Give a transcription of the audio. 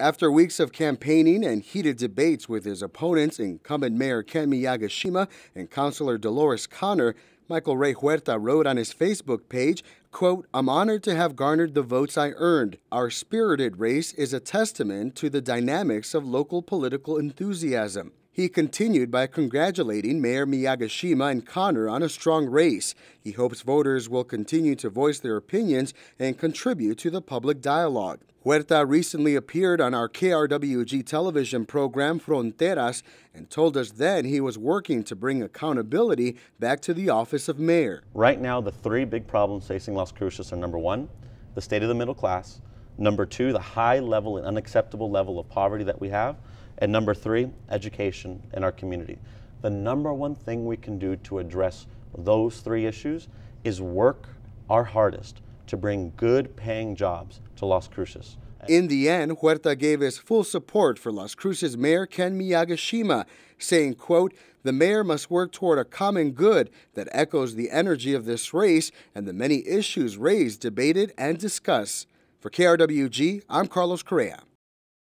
After weeks of campaigning and heated debates with his opponents, incumbent Mayor Ken Miyagishima and Councilor Dolores Connor, Michael Ray Huerta wrote on his Facebook page, quote, I'm honored to have garnered the votes I earned. Our spirited race is a testament to the dynamics of local political enthusiasm. He continued by congratulating Mayor Miyagishima and Connor on a strong race. He hopes voters will continue to voice their opinions and contribute to the public dialogue. Huerta recently appeared on our KRWG television program Fronteras and told us then he was working to bring accountability back to the office of mayor. Right now, the three big problems facing Las Cruces are number one, the state of the middle class, number two, the high level and unacceptable level of poverty that we have, and number three, education in our community. The number one thing we can do to address those three issues is work our hardest to bring good paying jobs to Las Cruces. In the end, Huerta gave his full support for Las Cruces Mayor Ken Miyagishima, saying, quote, the mayor must work toward a common good that echoes the energy of this race and the many issues raised, debated, and discussed. For KRWG, I'm Carlos Correa.